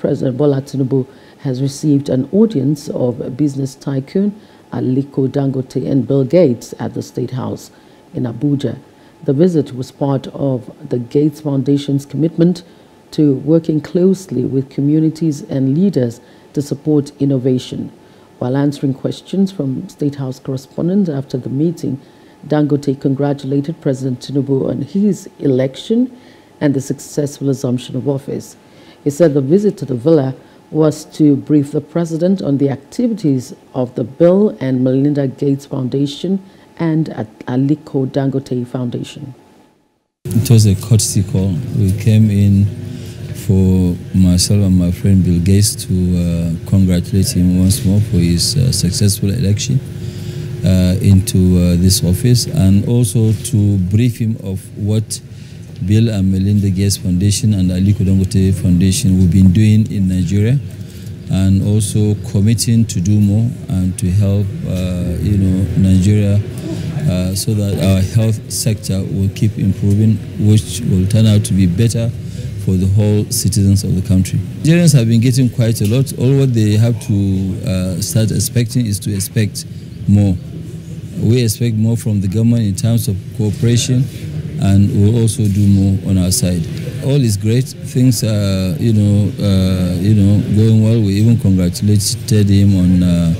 President Bola Tinubu has received an audience of business tycoon Aliko Dangote and Bill Gates at the State House in Abuja. The visit was part of the Gates Foundation's commitment to working closely with communities and leaders to support innovation. While answering questions from State House correspondents after the meeting, Dangote congratulated President Tinubu on his election and the successful assumption of office. He said the visit to the villa was to brief the president on the activities of the Bill and Melinda Gates Foundation and Aliko Dangote Foundation. It was a courtesy call. We came in for myself and my friend Bill Gates to uh, congratulate him once more for his uh, successful election uh, into uh, this office and also to brief him of what Bill and Melinda Gates Foundation and Aliko Dangote Foundation we've been doing in Nigeria and also committing to do more and to help uh, you know Nigeria uh, so that our health sector will keep improving which will turn out to be better for the whole citizens of the country. Nigerians have been getting quite a lot. All what they have to uh, start expecting is to expect more. We expect more from the government in terms of cooperation and we'll also do more on our side. All is great. Things are, you know, uh, you know, going well. We even congratulated him on uh,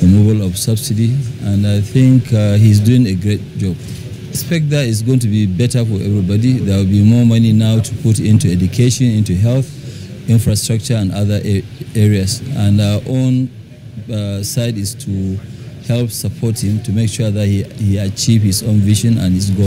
removal of subsidy, and I think uh, he's doing a great job. I expect that it's going to be better for everybody. There will be more money now to put into education, into health, infrastructure, and other areas. And our own uh, side is to help support him to make sure that he, he achieve his own vision and his goal.